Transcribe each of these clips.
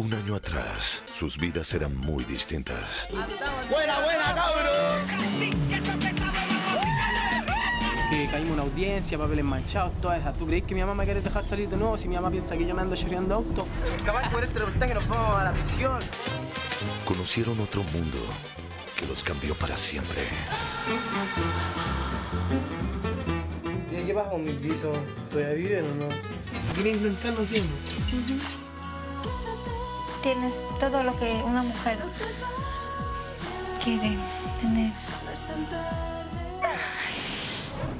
Un año atrás, sus vidas eran muy distintas. ¡Buena, buena, cabrón! Que caímos en una audiencia, papeles manchados, todas esas. ¿Tú crees que mi mamá me quiere dejar salir de nuevo si mi mamá piensa que yo me ando choreando auto? Capaz de por este reportaje nos vamos a la prisión. Conocieron otro mundo que los cambió para siempre. ¿Qué pasa con mis pisos? ¿Todavía viven o no? ¿Quieren intentar no tiempo? Tienes todo lo que una mujer quiere tener.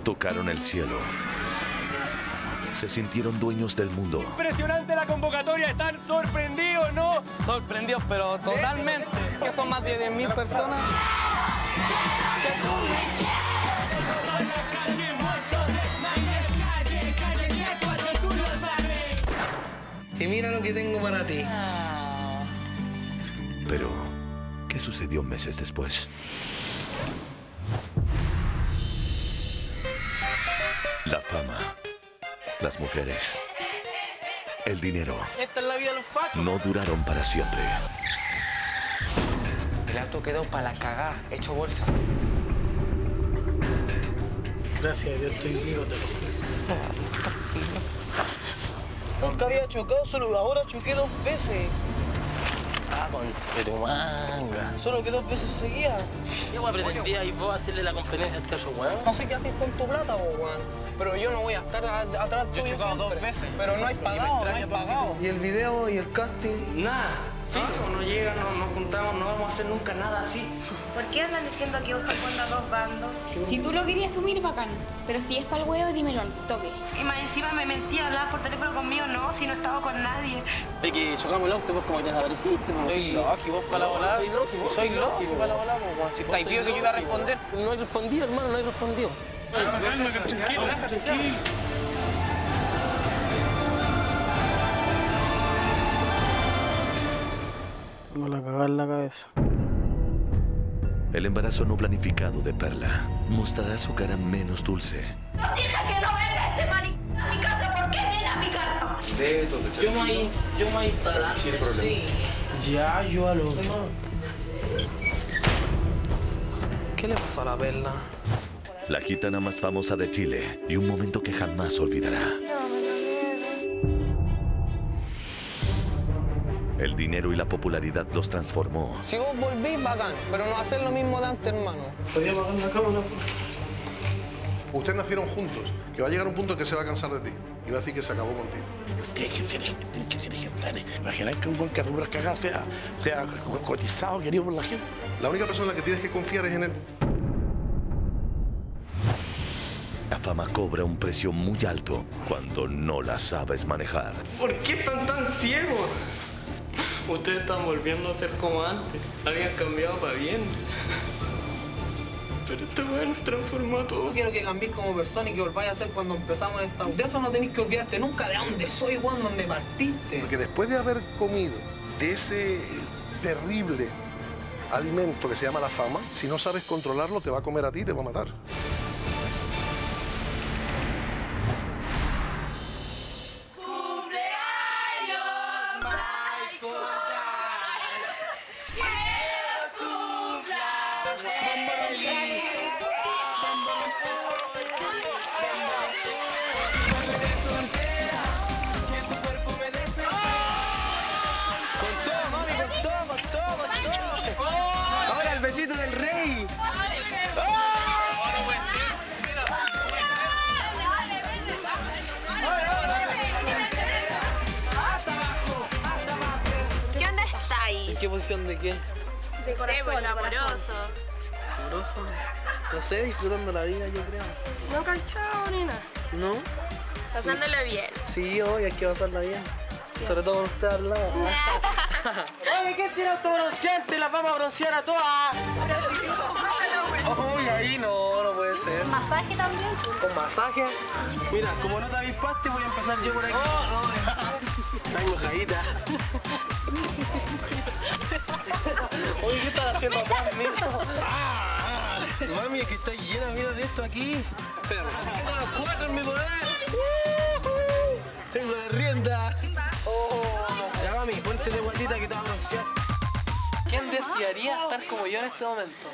Tocaron el cielo. Se sintieron dueños del mundo. Impresionante la convocatoria, están sorprendidos, ¿no? Sorprendidos, pero totalmente. Que son más de 10.000 personas. Y mira lo que tengo para ti. Pero, ¿qué sucedió meses después? La fama, las mujeres, el dinero Esta es la vida de los fachos. no duraron para siempre. El auto quedó para la cagá, hecho bolsa. Gracias a Dios estoy vivo, te lo juro. Nunca había chocado, solo ahora choqué dos veces. Ah, con tu manga. Solo que dos veces seguía. Yo me pretendía y vos hacerle la competencia a este otro weón. No sé qué haces con tu plata, vos, weón. Pero yo no voy a estar a- atrás Yo he tuyo chocado siempre. dos veces. Pero no hay pagado, no hay pagado. Y el video y el casting. Nada. No llega, no nos juntamos, no vamos a hacer nunca nada así. ¿Por qué andan diciendo que vos estás jugando a dos bandos? Si tú lo querías asumir, bacán. Pero si es para el huevo, dímelo al toque. Y más encima me mentí, hablabas por teléfono conmigo, no, si no estaba con nadie. De que chocamos el auto, vos como te desapareciste, como Soy Loki, vos para la volada. Soy vos Soy Loki, para la volada. Si estáis viendo que yo iba a responder. No he respondido, hermano, no he respondido. La cagada en la cabeza. El embarazo no planificado de Perla mostrará su cara menos dulce. Dije que no venga este mari a mi casa, ¿por qué viene a mi casa? Yo me voy, yo me voy. Sí. Ya, yo a lo. ¿Qué le pasó a la perla? La gitana más famosa de Chile y un momento que jamás olvidará. El dinero y la popularidad los transformó. Si vos volvís, bacán. Pero no hacer lo mismo de antes, hermano. ¿Podría apagar la cámara? Ustedes nacieron juntos, que va a llegar un punto que se va a cansar de ti y va a decir que se acabó contigo. Tienes que ser, tienes que ser ejemplares. Imaginar que un buen puras cagadas sea, sea cotizado, querido por la gente. La única persona en la que tienes que confiar es en él. La fama cobra un precio muy alto cuando no la sabes manejar. ¿Por qué están tan ciegos? Ustedes están volviendo a ser como antes. Habían cambiado para bien. Pero este weón nos transformó a No todos. quiero que cambies como persona y que volváis a ser cuando empezamos en esta. De eso no tenéis que olvidarte nunca de dónde soy, weón, donde partiste. Porque después de haber comido de ese terrible alimento que se llama la fama, si no sabes controlarlo, te va a comer a ti y te va a matar. Pasándolo bien. Sí, hoy hay que pasarla bien. Sobre todo con usted al lado. Oye, ¿quién tiene autobronceante? Las vamos a broncear a todas. Uy, ahí no, no puede ser. ¿Masaje también? ¿Con masaje? Mira, como no te avispaste, voy a empezar yo por aquí. Está enojadita. Oye, ¿qué estás haciendo acá, mijo? Mami, es que está llena mira, de esto aquí. Tengo rienda. Oh, ya, mami, ponte de guatita que te va a broncear. ¿Quién desearía estar como yo en este momento?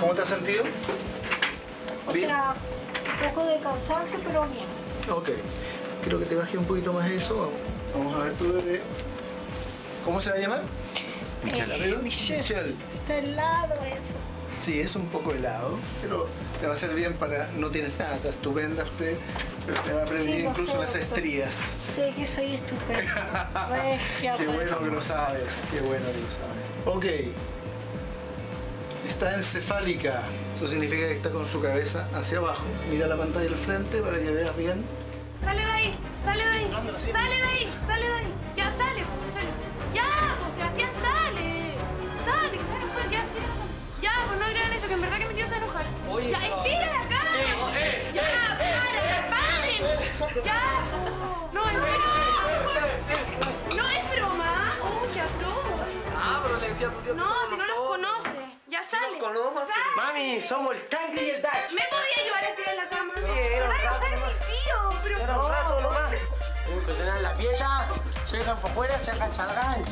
¿Cómo te has sentido? O sea, un poco de cansancio, pero bien. Ok. Creo que te bajé un poquito más eso. Vamos a ver tu bebé. ¿Cómo se va a llamar? Eh, Michelle. Michelle. Está helado eso. Sí, es un poco helado, pero te va a hacer bien para... No tienes nada, está estupenda usted, pero te va a prevenir Sí, incluso sé, las doctor. estrías. Sé que soy estupenda. Regia, Qué bueno que lo sabes, qué bueno que lo sabes. Ok. Está encefálica. Eso significa que está con su cabeza hacia abajo. Mira la pantalla del frente para que veas bien. Sale de ahí, sale de ahí, sale de ahí, sale de ahí. Decía tu tío No, si no nos conoce. Ya sale. nos conoce. Sale. Mami, somos el Cangri y el Dutch. ¿Me podía ayudar a estirar la cama? era un Va a rato nomás. mi tío, pero Era un rato nomás. Ordenar la pieza, se dejan por fuera, se dejan salgan.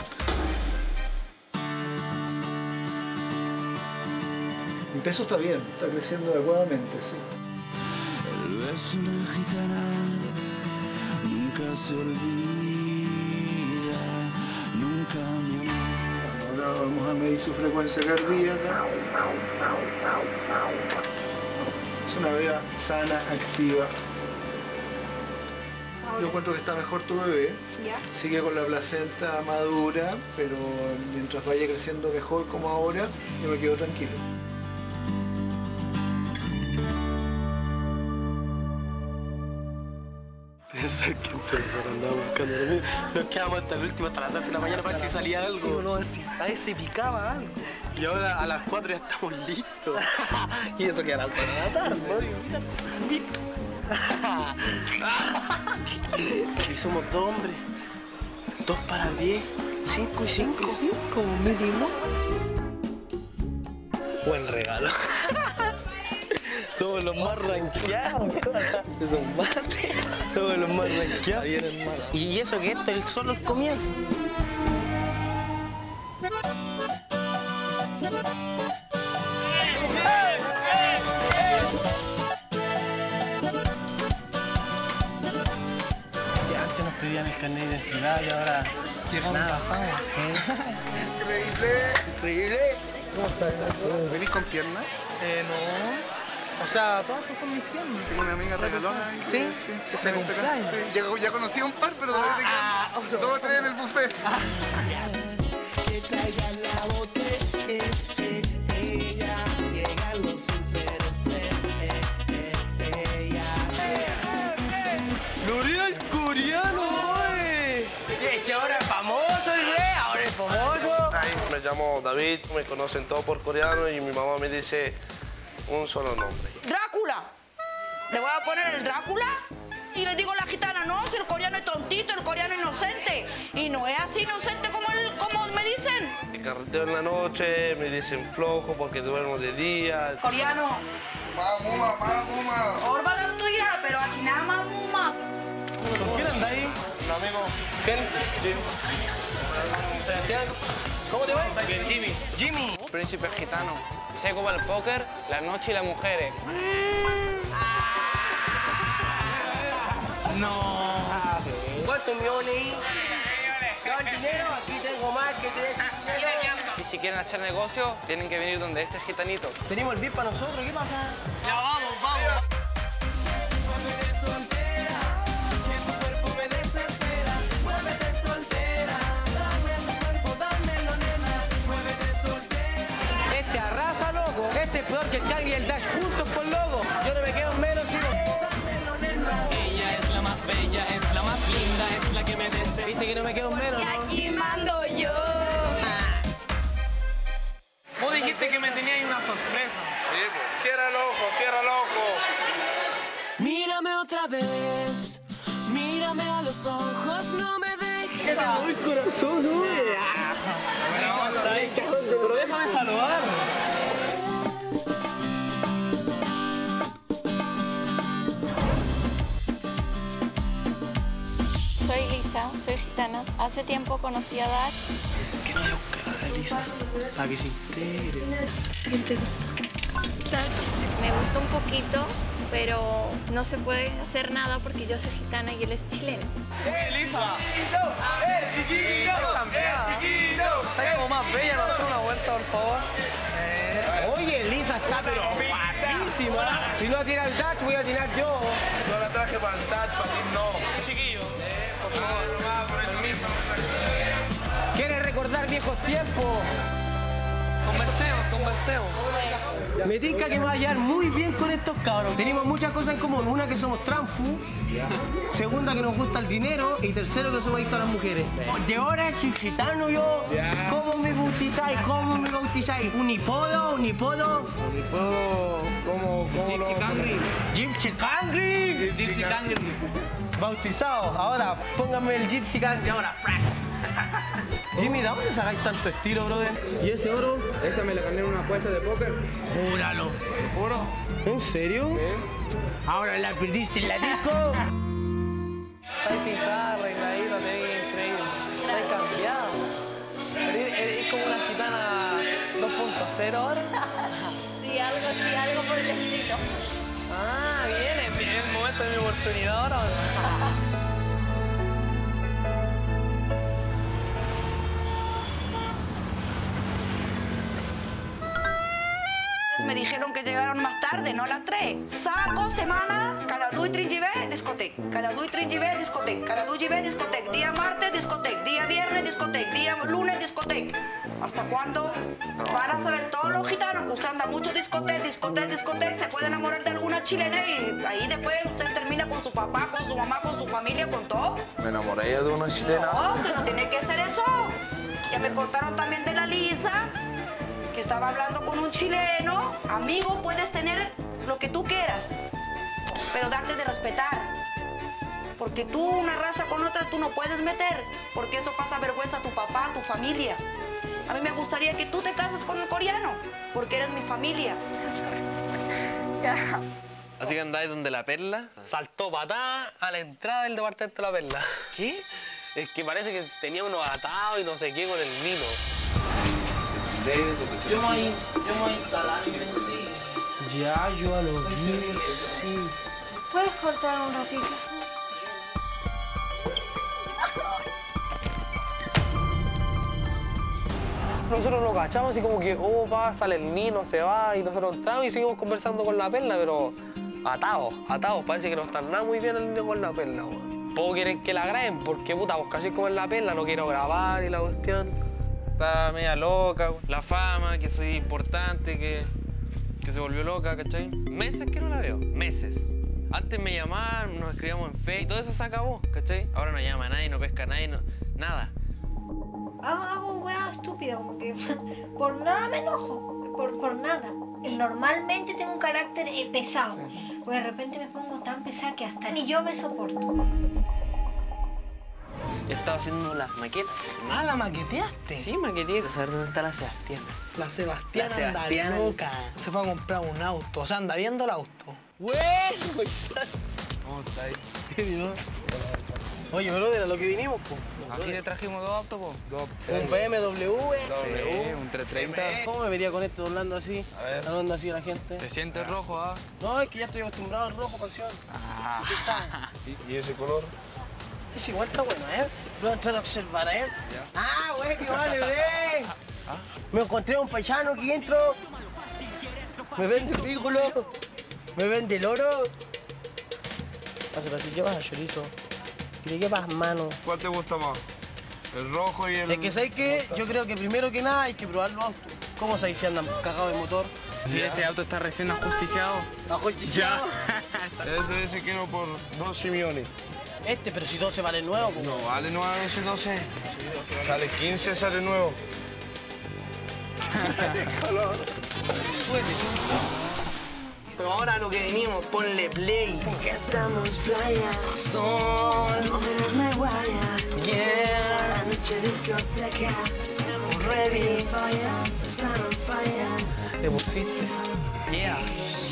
Mi peso está bien, está creciendo adecuadamente, sí. El beso de gitana nunca se olvida, vamos a medir su frecuencia cardíaca. Es una beba sana, activa. Yo encuentro que está mejor tu bebé. Sigue con la placenta madura, pero mientras vaya creciendo mejor como ahora, yo me quedo tranquilo. Pensar que buscando. Nos quedamos hasta el último, hasta las 12 de la mañana para ver si salía algo. no, a ver si si picaba algo. Y ahora a las 4 ya estamos listos. y eso que a las 4 de la tarde. Mira, mira. y somos dos hombres. Dos para diez. Cinco y cinco. Cinco, mínimo. Buen regalo. Somos los más ranqueados. Somos los más ranqueados. Y eso que esto es solo el comienzo. Ya antes nos pedían el carnet de identidad y ahora nada. Increíble. Increíble. ¿Cómo estás? ¿Venís con piernas? Eh, no. O sea, todas esas son mis piernas. Tengo una amiga regalona. ahí, ¿Sí? que está ¿De en este caso. Sí, ya, ya conocí a un par, pero todavía te quedan dos o tres en el buffet. ¡L'Oreal coreano, oye! Es que ahora es famoso el rey, ahora es famoso. Me llamo David, me conocen todos por coreano y mi mamá me dice un solo nombre. ¡Drácula! ¿Le voy a poner el Drácula? Y le digo a la gitana, no, si el coreano es tontito, el coreano es inocente. Y no es así inocente como, el, como me dicen. Y carreteo en la noche, me dicen flojo porque duermo de día. Coreano, Mamuma, mamuma. Orba la tuya, pero a China mamuma. ¿Con quién andáis? Un amigo. ¿Quién? Jim. Sebastián. ¿Cómo te va? Bien, Jimmy. Jimmy. Príncipe gitano. Seco para el póker, la noche y las mujeres. No. ¿Cuántos millones ahí? ¿Todo el dinero? Aquí tengo más que tres. Y si quieren hacer negocio, tienen que venir donde este gitanito. Tenemos el VIP para nosotros, ¿qué pasa? Ya vamos, vamos. Que el Kang y el Dash juntos por loco. Yo no me quedo menos, chico. Ella es la más bella, es la más linda, es la que me desea. Viste que no me quedo menos. Y aquí mando yo. Vos dijiste que me teníais una sorpresa. Sí, pues. Cierra el ojo, cierra el ojo. Mírame otra vez, mírame a los ojos, no me dejes. el corazón, ¿no? Pero déjame saludar. Gitanas. Hace tiempo conocí a Dach. Que no vaya a buscar a Elisa. Para que se entere. ¿Quién te gusta? Dach. Me gusta un poquito, pero no se puede hacer nada porque yo soy gitana y él es chileno. ¡Eh, Elisa! ¡Eh, chiquito! ¡Eh, Está como más bella, no hace una vuelta, por favor. Oye, Lisa está pero guapísima. Si no tira el Dutch, voy a tirar yo. No la traje para el touch, para ti no. Chiquillo, eh, por favor. ¿Quieres recordar viejos tiempos? Conversemos, conversemos. Me tinca que me va a llevar muy bien con estos cabros. Tenemos muchas cosas en común. Una, que somos transfu. Segunda, que nos gusta el dinero. Y tercero, que somos adictos a las mujeres. De ahora soy gitano yo. ¿Cómo me bautizáis? ¿Cómo me bautizáis? ¿Un hipodo? ¿Un hipodo? ¿Puedo? ¿Cómo? ¿Cómo lo...? Gypsy Cangri. Gypsy Cangri. Bautizado. Ahora, pónganme el Gypsy Cangri. Ahora, prax. Jimmy, ¿de dónde sacáis tanto estilo, brother? ¿Y ese oro? Esta me la gané en una apuesta de póker. Júralo. ¿Juro? ¿En serio? ¿Ahora la perdiste en la disco? Está pintada, reinadita, te ves increíble. Está cambiado. Eres, eres como una gitana 2.0 ahora. Sí, algo así, algo por el estilo. Ah, bien, es el momento de mi oportunidad ahora. Dijeron que llegaron más tarde, no a las 3. Saco semana, cada due tringivé, discoteca. Cada due tringivé, discoteca. Cada due givé, discoteca. Día martes, discoteca. Día viernes, discoteca. Día lunes, discoteca. ¿Hasta cuándo? Van a saber todos los gitanos que usted anda mucho discoteca, discoteca, discoteca. Se puede enamorar de alguna chilena y ahí después usted termina con su papá, con su mamá, con su familia, con todo. Me enamoré de una chilena. No, que no tiene que ser eso. Ya me contaron también de la Lisa, estaba hablando con un chileno. Amigo, puedes tener lo que tú quieras, pero darte de respetar. Porque tú, una raza con otra, tú no puedes meter, porque eso pasa vergüenza a tu papá, a tu familia. A mí me gustaría que tú te cases con el coreano, porque eres mi familia. Así que andáis donde la perla. Saltó patada a la entrada del departamento de la perla. ¿Qué? Es que parece que tenía unos atados y no sé qué con el vino. Yo me voy, yo me voy a instalar, sí. Ya, yo lo vi. Sí. ¿Puedes cortar un ratito? Nosotros lo cachamos así como que, oh, va, sale el Nino, se va, y nosotros entramos y seguimos conversando con la perla, pero atados, atados. Parece que no están nada muy bien el Nino con la perla, weón. Puedo querer que la graben, porque puta, vos casi como en la perla, no quiero grabar y la cuestión. Está media loca, la fama, que soy importante, que, que se volvió loca, ¿cachai? Meses que no la veo, meses. Antes me llamaban, nos escribíamos en Facebook y todo eso se acabó, ¿cachai? Ahora no llama a nadie, no pesca a nadie, no- nada. Hago, hago weá estúpida, como que por nada me enojo, por, por nada. Normalmente tengo un carácter eh, pesado, porque de repente me pongo tan pesada que hasta ni yo me soporto. He estado haciendo las maquetas. Ah, ¿la maqueteaste? Sí, maqueteé. ¿Sabes saber dónde está la Sebastián? La Sebastián, La anda loca. Se fue a comprar un auto, o sea, anda viendo el auto. Bueno, ¿Cómo estáis? Oye, brother, a lo que vinimos, po. Aquí le trajimos dos autos, po. Un BMW. Sí, un 330. ¿Cómo me vería con esto doblando así? A ver. Hablando así a la gente. ¿Te sientes rojo, ah? No, es que ya estoy acostumbrado al rojo, canción. ¿Qué sabes? ¿Y, y ese color? Es igual está bueno, ¿eh? Voy a entrar a observar, ¿eh? Ah, güey, que vale, güey. Me encontré a un paisano aquí dentro. Me vende el vínculo. Me vende el oro. Pásate así, llevas a chorizo. Y le llevas mano. ¿Cuál te gusta más? ¿El rojo y el...? Es que, ¿sabes qué? Yo creo que primero que nada hay que probar los autos. ¿Cómo sabéis si andan cagados de motor? Sí, este auto está recién ajusticiado. Ajusticiado. Ese, ese quiero por 12 millones. Este, pero si 12 vale nuevo, pues. No, vale 9 ese 12. Sale 15, sale nuevo. Pero ahora lo que venimos, ponle play. Que estamos playa, sol, mujeres me guaya. Yeah. Anoche discoteca, estamos ready, fire, están on fire. Le pusiste. Yeah.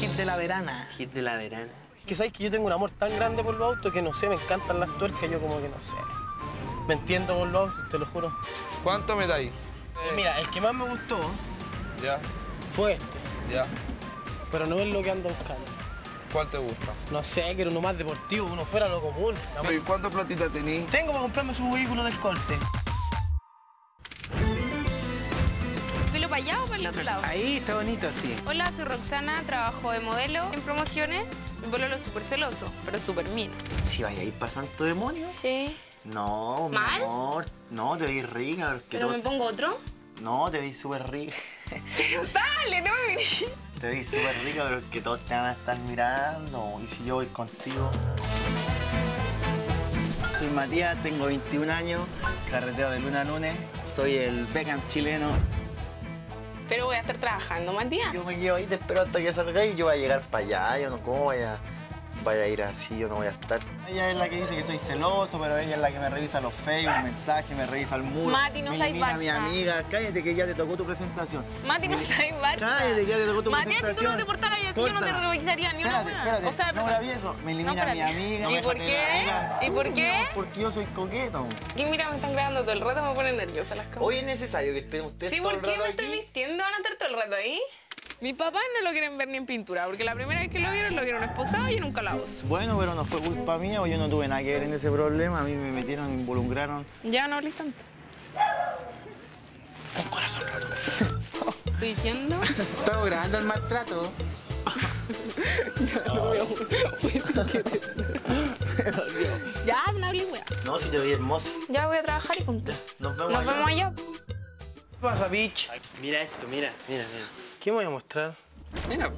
Hit de la verana. Hit de la verana. Que sabéis que yo tengo un amor tan grande por los autos que no sé, me encantan las tuercas, yo como que no sé. Me entiendo con los autos, te lo juro. ¿Cuánto me dais? Eh, Mira, el que más me gustó Ya, fue este, ya. pero no es lo que ando buscando. ¿Cuál te gusta? No sé, quiero uno más deportivo, uno fuera lo común. ¿Y cuánto platita tenís? Tengo para comprarme su vehículo del corte. Para allá o para el otro lado? Ahí está bonito así. Hola, soy Roxana, trabajo de modelo en promociones. Mi pololo es súper celoso, pero súper mino. Si vaya a ir para Santo Demonio. Sí. No, mi ¿Mal? amor. No, te veis rica. ¿Pero me pongo otro? No, te veis súper rica. Dale, no me mirís. Te veis súper rica, pero es que todos te van a estar mirando. Y si yo voy contigo. Soy Matías, tengo 21 años, carreteo de luna a lunes. Soy el Beckham chileno. Pero voy a estar trabajando, Matías. Yo me quedo ahí, te espero hasta que salga y yo voy a llegar para allá. Yo no, ¿cómo vaya, vaya a ir así? Yo no voy a estar. Ella es la que dice que soy celoso, pero ella es la que me revisa los Facebook, mensajes, me revisa el muro. Mati, no me seas elimina a mi Barça. amiga. Cállate que ya te tocó tu presentación. Mati, no sabes Barça. Cállate, que ya te tocó tu Matías, si tú no presentación. te portaras así, yo no te revisaría ni una Espérate. O sea, no pero- me eso. Me elimina No, a mi amiga. ¿Y por qué? ¿Y por qué? No, porque yo soy coqueto. Y mira, me están grabando todo el rato, me ponen nerviosa las cámaras. Hoy es necesario que estén ustedes Sí, todo ¿por qué me estoy vistiendo? ¿Van a estar todo el rato ahí? Mis papás no lo quieren ver ni en pintura, porque la primera vez que lo vieron, lo vieron esposado y en un calabozo. Bueno, pero no fue culpa mía, o yo no tuve nada que ver en ese problema. A mí me metieron, me involucraron. Ya no hables tanto. Un corazón roto. Estoy diciendo. Estamos grabando el maltrato. Ya, no hables, wea. No, si te vi hermosa. Ya voy a trabajar y punto. Nos vemos Nos allá. vemos allá. ¿Qué pasa, bitch? Mira esto, mira, mira, mira. ¿Qué me voy a mostrar? Mira.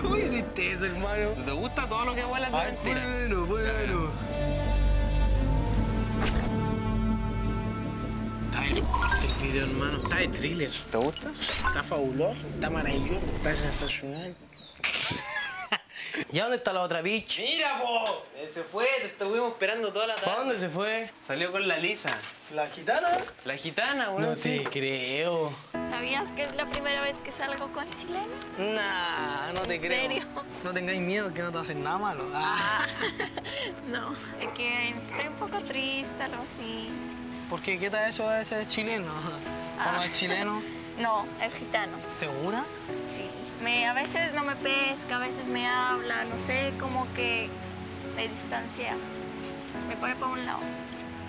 ¿Cómo hiciste eso, hermano? ¿Te gusta todo lo que huele a mentira? bueno, bueno. Está el el video, hermano. Está de thriller. ¿Te gusta? Está fabuloso, está maravilloso, está sensacional. ¿Ya dónde está la otra bitch? Mira, po. Se fue, te estuvimos esperando toda la tarde. ¿Para dónde se fue? Salió con la Lisa. ¿La gitana? La gitana, weón. No te creo. ¿Sabías que es la primera vez que salgo con chileno? Nah, no te ¿En creo. serio? No tengáis miedo que no te hacen nada malo. Ah. No, es que estoy un poco triste, algo así. ¿Por qué? ¿Qué te ha hecho ese chileno? ¿Cómo Ah. es chileno? No, es gitano. ¿Segura? Sí. Me, a veces no me pesca, a veces me habla, no sé, como que me distancia. Me pone para un lado.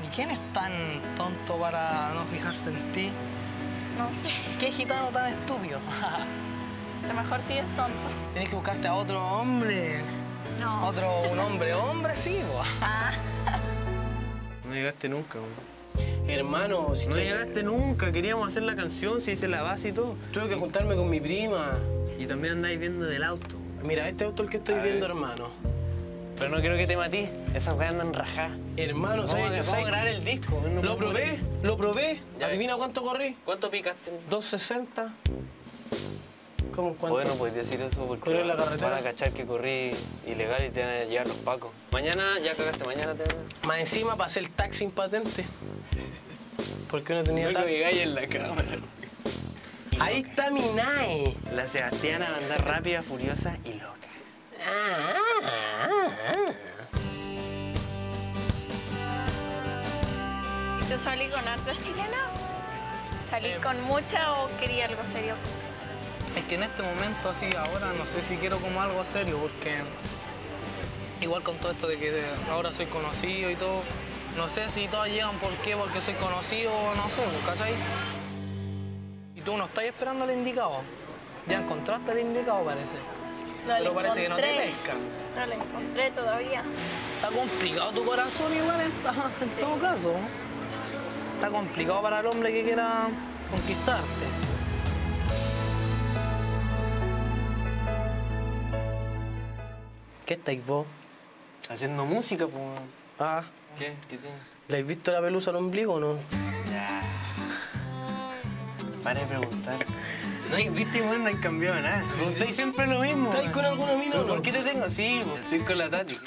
¿Y quién es tan tonto para no fijarse en ti? No sé. ¿Qué gitano tan estúpido? A lo mejor sí es tonto. Tienes que buscarte a otro hombre. No. Otro, un hombre, hombre, sí. po. Ah. No llegaste nunca, weón. Hermano, si No te- llegaste nunca. Queríamos hacer la canción, se hice la base y todo. tuve que juntarme con mi prima. Y también andáis viendo del auto. Mira, este auto es el que estoy A viendo, ver. hermano. Pero no quiero que te matís. Esas weas andan rajadas. Hermano, Vamos, ¿sabes vamos ¿Sabes? grabar el disco. no Lo probé, lo probé. Ya. Adivina cuánto corrí. ¿Cuánto picaste? 260. ¿Cómo cuánto? Bueno, puedes decir eso porque ¿Correr la carretera? van a cachar que corrí ilegal y te van a llegar los pacos. Mañana, ya cagaste, mañana te van a... Más encima pasé el taxi sin patente. Porque no tenía No taxi. digáis en la cámara. Ahí está mi nai. La Sebastiana va a andar rápida, furiosa y loca. ¿Y tú salí con harta chilena? ¿Salí con mucha o quería algo serio? Es que en este momento, así ahora, no sé si quiero como algo serio, porque igual con todo esto de que ahora soy conocido y todo, no sé si todas llegan por qué, porque soy conocido o no sé, ¿cachai? Y tú no estás esperando al indicado. Ya encontraste el indicado, parece. No Pero lo parece que no te pesca. No lo encontré todavía. Está complicado tu corazón igual en, en todo caso. Está complicado para el hombre que quiera conquistarte. ¿Qué estáis vos? Haciendo música, pues. Ah, ¿Qué? ¿Qué tiene? ¿le has visto la pelusa al ombligo o no? Ya. Para de preguntar. No, hay- viste, bueno, no hay cambiado nada. Preguntáis siempre lo mismo. ¿Estás weón. con alguna mina o ¿Pero no? ¿Por qué te tengo? Sí, pues, estoy con la Tati.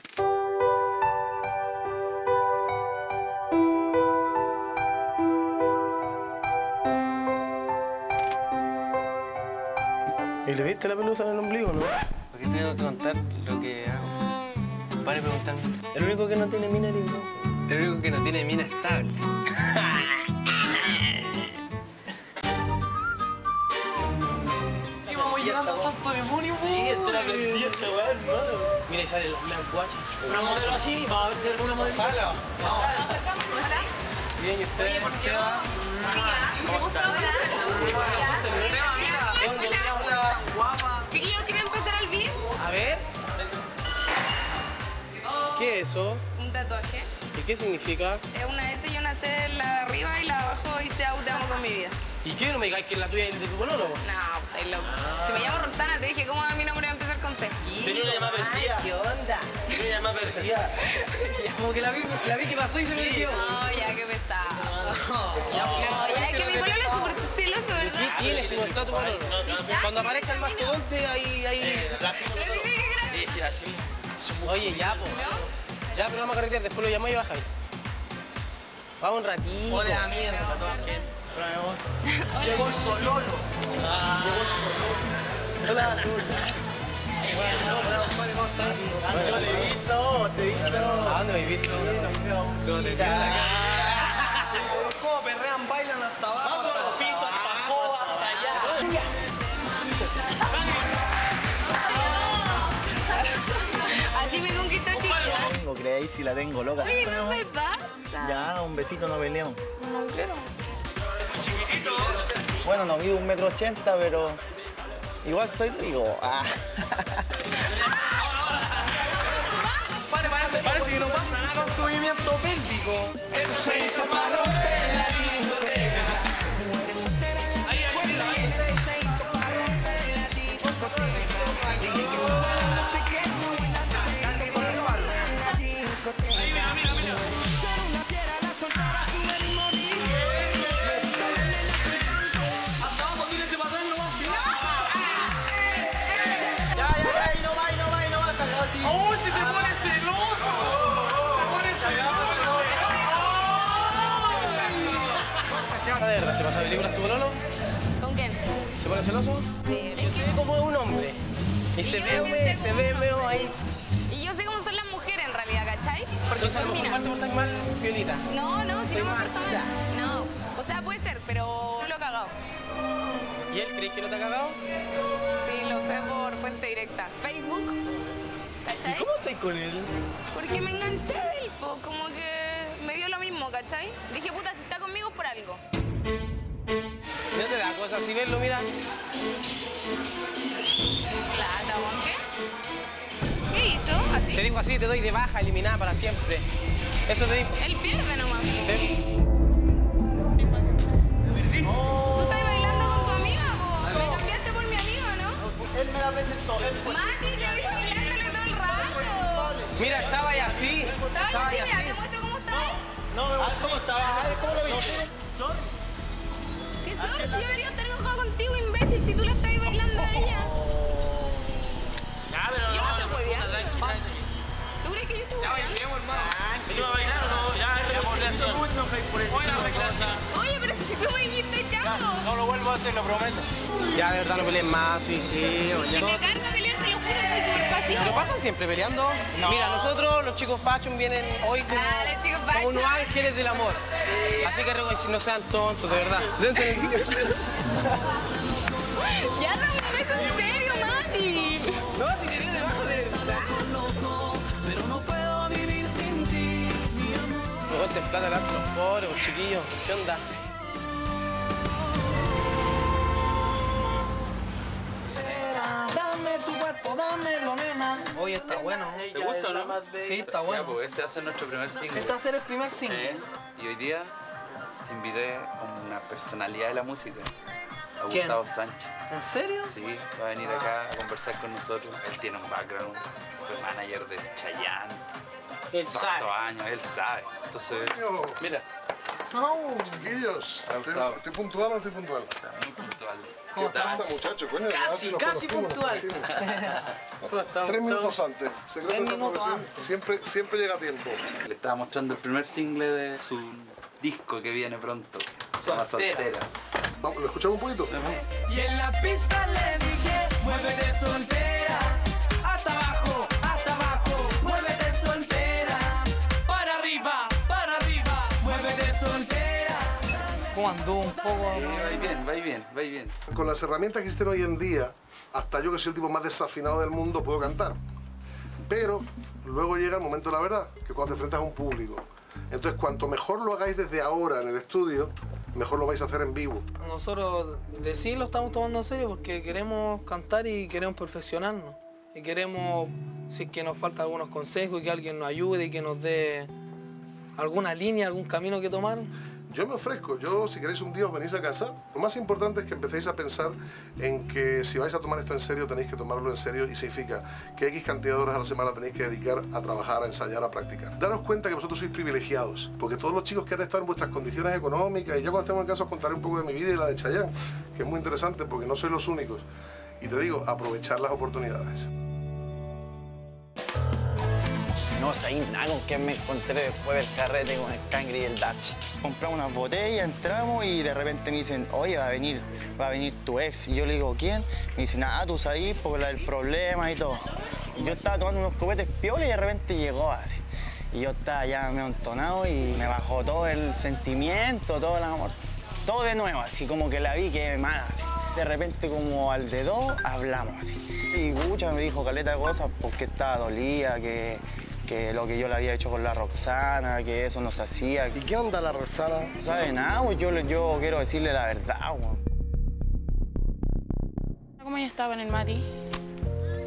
¿Y le viste la pelusa en el ombligo no? ¿Por qué tengo que contar lo que hago? Para de preguntarme. El único que no tiene mina vos. El único que no tiene mina estable. Hermano. Mira, y sale guachas. Una modelo así, vamos a ver si hay alguna modelo. Bien, ¿y usted? Seba. ¿Cómo está? Chiquillos, ¿quieren empezar al beat? A ver. ¿Qué es eso? Un tatuaje. ¿Y qué significa? Es una S y una C, la de arriba y la de abajo "Au, te amo con mi vida. ¿Y qué? ¿No me digáis que es la tuya y de tu pololo? No, estáis loco. Si me llamo Roxana, te dije, ¿cómo a mi nombre va Tenía una llamada perdida. ¿Qué onda? Tenía una llamada perdida. Como que la vi, la vi que pasó y se me metió. No, ya, qué pesado. No, ya, es que mi pololo es súper estiloso, ¿verdad? ¿Qué tiene si no está tu pololo? Cuando aparezca el mastodonte, ahí, ahí... Oye, ya, po. Ya, pero vamos a carretear, después lo llamo y bajáis. Vamos un ratito. Ole a mierda, Llegó el sololo. Llegó el sololo. Hola. Yo te he visto, te he visto. ¿A dónde he visto? ¿Cómo te ¿Cómo perrean, bailan hasta abajo, el piso, hasta abajo, hasta allá? Así me conquistó chiquillo. No creéis si la tengo loca. Oye, no me pasa. Ya, un besito, no peleamos. No. Bueno, no mido un metro ochenta, pero igual soy rico. Ah. Pare, parece, que no pasa nada con su movimiento pélvico. Esto se hizo para romper pololo? ¿Con quién? ¿Se pone celoso? Sí. Se ve como un hombre. Y se yo ve, se ve medio ahí. Y yo sé cómo son las mujeres en realidad, ¿cachai? Porque Entonces son minas. te portas mal, Violita. No, no, si Soy no me porto mal. No. O sea, puede ser, pero no lo he cagado. ¿Y él crees que no te ha cagado? Sí, lo sé por fuente directa. Facebook. ¿Cachai? ¿Cómo estás con él? Porque me enganché de él, po, como que me dio lo mismo, ¿cachai? Dije, puta, si está conmigo es por algo. ¿No te da cosas así verlo, mira? Plata, ¿o qué? ¿Qué hizo? Así. Te digo así, te doy de baja, eliminada para siempre. Eso te digo. Él pierde nomás. ¿Eh? ¿Tú estás bailando con tu amiga, po? ¿Me cambiaste por mi amiga, no? Él me la presentó, él fue. Mati, te vi bailándole todo el rato. Mira, estaba ahí así. Estaba Estaba ahí así. te muestro cómo estás. No, ¿cómo estaba? ¿Cómo lo viste? ¿Qué yo enojado contigo, imbécil, si tú le estás bailando a ella. Ya, pero Yo no hueveando. tranqui, tranqui. ¿Tú crees que yo Ya hueveando? bailemos, hermano. ¿Venimos a bailar o no? Ya, es. Oye, pero si tú me dijiste chavo. No lo vuelvo a hacer, lo prometo. Ya, de verdad, no peleen más, sí, sí. Si me carga pelear, te lo juro, soy súper pasiva. ¿Pero pasan siempre peleando? Mira, nosotros, los chicos fachos, vienen hoy como, chicos como unos ángeles del amor. Así que no sean tontos, de verdad. Dense- plata de los pues, chiquillos. ¿Qué onda? Dame tu cuerpo, dámelo, nena. Oye, está bueno. ¿Te gusta o no? Sí, está Ya, bueno. pues este va a ser nuestro primer single. Este va a ser el primer single. Y hoy día invité a una personalidad de la música, a ¿Quién? Gustavo Sánchez. ¿En serio? Sí, va a venir acá a conversar con nosotros. Él tiene un background, fue manager de Chayanne. Él sabe. años, él sabe. Entonces, mira, Chiquillos, Ha gustado. ¿estoy, estoy puntual o no estoy puntual? muy puntual. ¿Qué pasa, muchachos? Casi, casi puntual. Tres minutos antes. Secreto Tres de minutos promoción. Siempre, siempre llega a tiempo. Le estaba mostrando el primer single de su disco que viene pronto. Llama Soltera. Solteras. Vamos, ¿Lo escuchamos un poquito? Y en la pista le dije, muévete soltera, ¿Cómo anduvo un poco? Sí, va bien, va bien, va bien. Con las herramientas que existen hoy en día, hasta yo que soy el tipo más desafinado del mundo puedo cantar. Pero luego llega el momento de la verdad, que cuando te enfrentas a un público. Entonces, cuanto mejor lo hagáis desde ahora en el estudio, mejor lo vais a hacer en vivo. Nosotros de sí lo estamos tomando en serio porque queremos cantar y queremos perfeccionarnos. Y queremos, si es que nos falta algunos consejos, que alguien nos ayude y que nos dé alguna línea, algún camino que tomar. Yo me ofrezco, yo si queréis un día os venís a casa. Lo más importante es que empecéis a pensar en que si vais a tomar esto en serio tenéis que tomarlo en serio y significa que X cantidad de horas a la semana tenéis que dedicar a trabajar, a ensayar, a practicar. Daros cuenta que vosotros sois privilegiados, porque todos los chicos que han estado en vuestras condiciones económicas, y ya cuando estemos en casa os contaré un poco de mi vida y la de Chayanne, que es muy interesante porque no sois los únicos. Y te digo, aprovechar las oportunidades. No sé nada con qué me encontré después del carrete con el Cangri y el Dutch. Compramos unas botellas, entramos y de repente me dicen, oye, va a venir, va a venir tu ex. Y yo le digo, ¿quién? Me dicen, ah, tú sabes, por la del problema y todo. Yo estaba tomando unos copetes piola y de repente llegó así. Y yo estaba ya medio entonado y me bajó todo el sentimiento, todo el amor. Todo de nuevo, así como que la vi que mala, así. De repente como al dedo hablamos así. Y pucha me dijo caleta de cosas porque estaba dolida, que, que lo que yo le había hecho con la Roxana, que eso no se hacía. ¿Y qué onda la Roxana? No sabe nada, yo, yo quiero decirle la verdad, weón. ¿Cómo ya estaba con el Mati?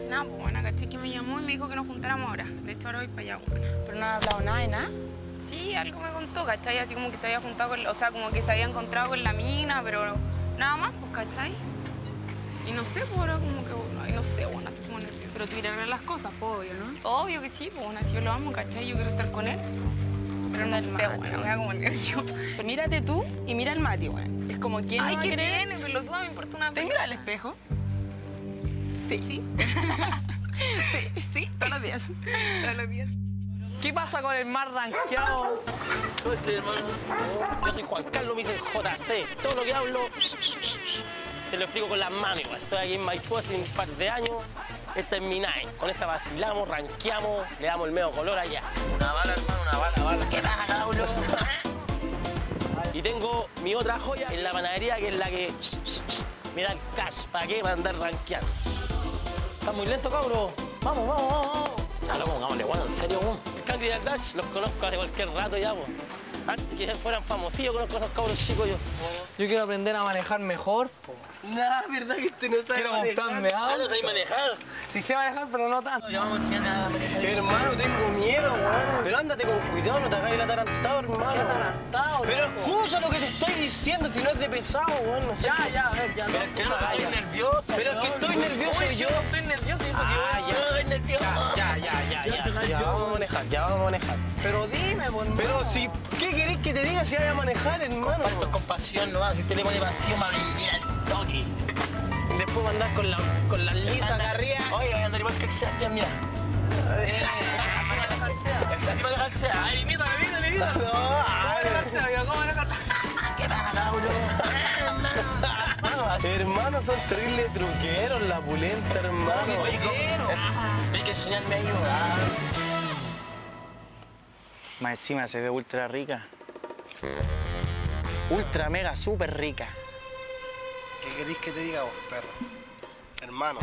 Nada, pues bueno, caché que me llamó y me dijo que nos juntáramos ahora. De hecho, ahora voy para allá, bueno. Pero no ha hablado nada de nada. Sí, algo me contó, ¿cachai? Así como que se había juntado con, o sea, como que se había encontrado con la mina, pero nada más, pues, ¿cachai? Y no sé, pues ahora como que, ay, no sé, bueno, estoy como nerviosa. Pero tú irás a ver las cosas, pues, obvio, ¿no? Obvio que sí, pues, bueno, si yo lo amo, ¿cachai? Yo quiero estar con él. Pero no sé, bueno, me da como nervio. Pero mírate tú y mira al Mati, weón. Es como, ¿quién Ay, no va qué creer? tiene, pelotuda, me importa una ¿Te mira al espejo? Sí. Sí. sí, sí, todos los días. Todos los días. ¿Qué pasa con el más rankeado? Yo estoy, hermano. Yo soy Juan Carlos, me dicen JC. Todo lo que hablo, te lo explico con las manos igual. Estoy aquí en Maipú hace un par de años. Esta es mi nine. Con esta vacilamos, ranqueamos, le damos el medio color allá. Una bala, hermano, una bala, bala. ¿Qué pasa, cabrón? Y tengo mi otra joya en la panadería, que es la que me da el cash. ¿Para qué? Para andar ranqueando. Está muy lento, cabro. Vamos, vamos, vamos, vamos. Loco, pongámosle en serio, weón. El Candy y el Dash los conozco hace cualquier rato ya, pues. Antes que fueran famosillos, conozco a esos cabros chicos yo. Yo quiero aprender a manejar mejor, po. Nah, ¿verdad que este no sabe Quiero manejar? comprarme Ah, auto. no sabes manejar. Sí sé manejar, pero no tanto. Ya vamos a enseñar a manejar. Hermano, tengo miedo, weón. Pero ándate con cuidado, no te hagas el atarantado, hermano. ¿Qué atarantado, Pero loco? escucha lo que te estoy diciendo, si no es de pesado, weón. No sé Ya, qué- ya, a ver, ya. Pero es que no estoy nervioso. Pero es que estoy nervioso yo. estoy nervioso y eso que Ah, voy a- ya. No, estoy nervioso. Ya, ya, ya, ya. Ya, Ya, vamos a manejar, ya vamos a manejar. Pero dime, pues, Pero no. si, ¿qué querés que te diga si vaya a manejar, hermano? Comparto con pasión, no Si usted le pone pasión, va a venir al toque. Después va a andar con la, con la lisa acá arriba. Oye, voy a andar igual que el Sebastián, mira. Así maneja el Seba. Así maneja el. Ay, imítale, imítale, imítale. No, a ver. ¿Cómo manejar? ¿Qué Hermano, son terribles truqueros, la pulenta, hermano. Oye. Hay que enseñarme a ayudar. Más encima se ve ultra rica. Ultra mega super rica. ¿Qué querés que te diga vos, perro? Hermano,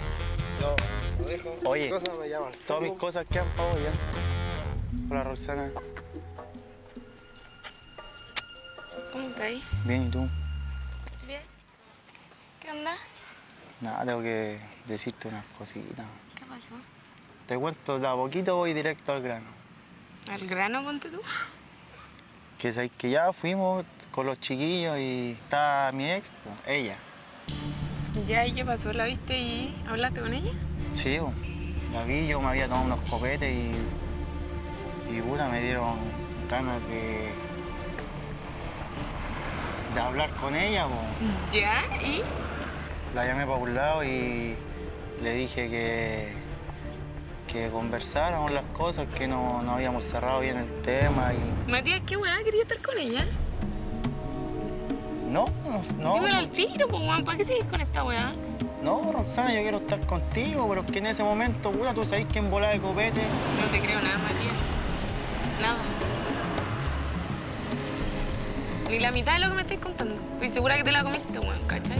yo lo dejo. Oye, ¿Qué cosa me llaman? Todas mis cosas quedan para vos ya. Hola Roxana. ¿Cómo estás ahí? Bien, ¿y tú? ¿Qué onda? Nada, tengo que decirte unas cositas. ¿Qué pasó? Te cuento de a poquito, voy directo al grano. ¿Al grano, ponte tú? Que que ya fuimos con los chiquillos y está mi ex, pues, ella. Ya, ¿y qué pasó? ¿La viste y hablaste con ella? Sí, la vi, yo me había tomado unos copetes y. Y puta, me dieron ganas de. de hablar con ella, po. ¿Ya? ¿Y? La llamé para un lado y le dije que. que conversáramos las cosas, que no, no habíamos cerrado bien el tema y. Matías, ¿qué weá? ¿Quería estar con ella? No, no. Dímelo al tiro, pues, weón. ¿Para qué sigues con esta weá? No, Roxana, yo quiero estar contigo, pero es que en ese momento, puta, tú sabes que en de copete. No te creo nada, Matías. Nada. Ni la mitad de lo que me estáis contando. Estoy segura que te la comiste, weón, ¿cachai?